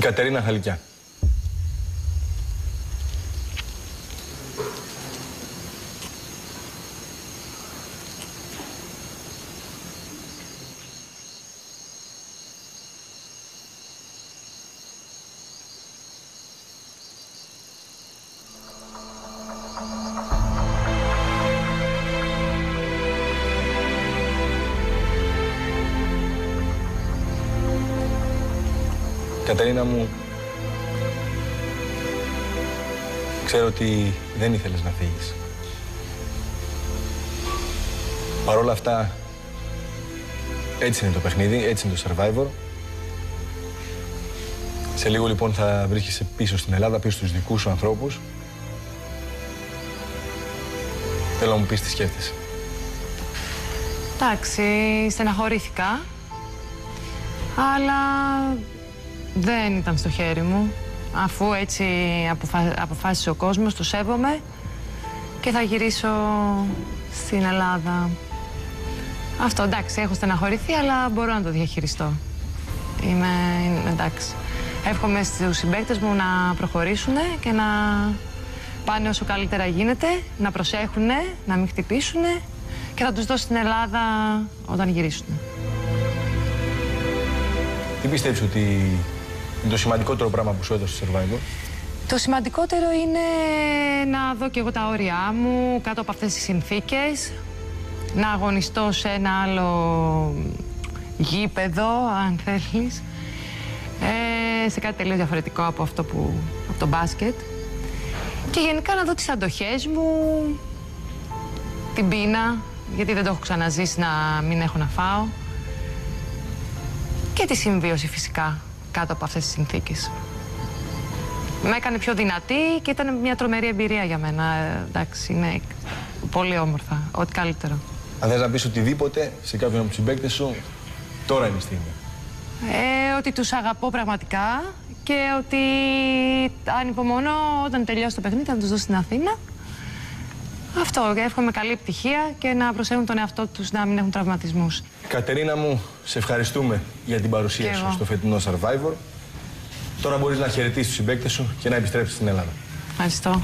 η Κατερίνα Χαλικιά. Κατερίνα μου, ξέρω ότι δεν ήθελες να φύγεις. Παρ' όλα αυτά, έτσι είναι το παιχνίδι, έτσι είναι το Survivor. Σε λίγο λοιπόν θα βρίσκεσαι πίσω στην Ελλάδα, πίσω στους δικούς σου ανθρώπους. Θέλω να μου πεις τι σκέφτεσαι. Εντάξει, στεναχωρήθηκα. Αλλά δεν ήταν στο χέρι μου. Αφού έτσι αποφα... αποφάσισε ο κόσμος, το σέβομαι και θα γυρίσω στην Ελλάδα. Αυτό εντάξει, έχω στεναχωρηθεί, αλλά μπορώ να το διαχειριστώ. Είμαι, είμαι εντάξει. Εύχομαι στους συμπαίκτες μου να προχωρήσουν και να πάνε όσο καλύτερα γίνεται, να προσέχουν, να μην χτυπήσουν και θα τους δώσω στην Ελλάδα όταν γυρίσουν. Τι πιστεύεις ότι είναι το σημαντικότερο πράγμα που σου έδωσε το Survivor. Το σημαντικότερο είναι να δω και εγώ τα όρια μου κάτω από αυτές τις συνθήκες, να αγωνιστώ σε ένα άλλο γήπεδο, αν θέλεις, ε, σε κάτι τελείως διαφορετικό από αυτό που, από το μπάσκετ. Και γενικά να δω τις αντοχές μου, την πείνα, γιατί δεν το έχω ξαναζήσει να μην έχω να φάω. Και τη συμβίωση φυσικά κάτω από αυτές τις συνθήκες. Με έκανε πιο δυνατή και ήταν μια τρομερή εμπειρία για μένα. Ε, εντάξει, είναι πολύ όμορφα. Ό,τι καλύτερο. Αν θες να πεις οτιδήποτε σε κάποιον από τους συμπαίκτες σου, τώρα είναι η στιγμή. Ε, ότι τους αγαπώ πραγματικά και ότι ανυπομονώ όταν τελειώσει το παιχνίδι να τους δώσω στην Αθήνα. Αυτό, εύχομαι καλή επιτυχία και να προσέχουν τον εαυτό τους να μην έχουν τραυματισμούς. Κατερίνα μου, σε ευχαριστούμε για την παρουσία σου στο φετινό Survivor. Τώρα μπορείς να χαιρετήσεις τους συμπαίκτες σου και να επιστρέψεις στην Ελλάδα. Ευχαριστώ.